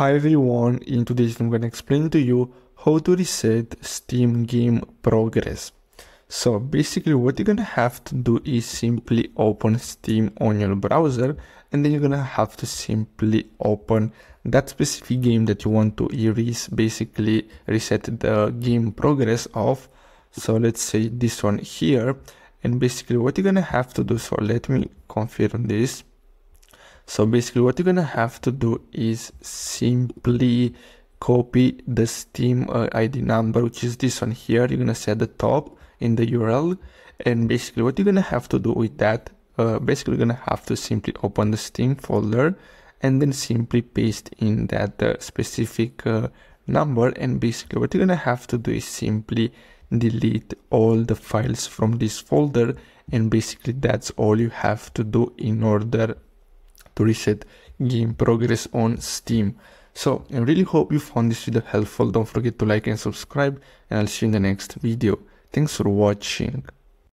Hi everyone, in today's video I'm to explain to you how to reset Steam game progress. So basically what you're going to have to do is simply open Steam on your browser and then you're going to have to simply open that specific game that you want to erase, basically reset the game progress of. So let's say this one here and basically what you're going to have to do, so let me confirm this so basically what you're gonna have to do is simply copy the steam uh, id number which is this one here. You're gonna set the top in the url and basically what you're gonna have to do with that uh, basically you're gonna have to simply open the steam folder and then simply paste in that uh, specific uh, number. And basically what you're gonna have to do is simply delete all the files from this folder. And basically that's all you have to do in order to reset game progress on Steam. So I really hope you found this video helpful. Don't forget to like and subscribe and I'll see you in the next video. Thanks for watching.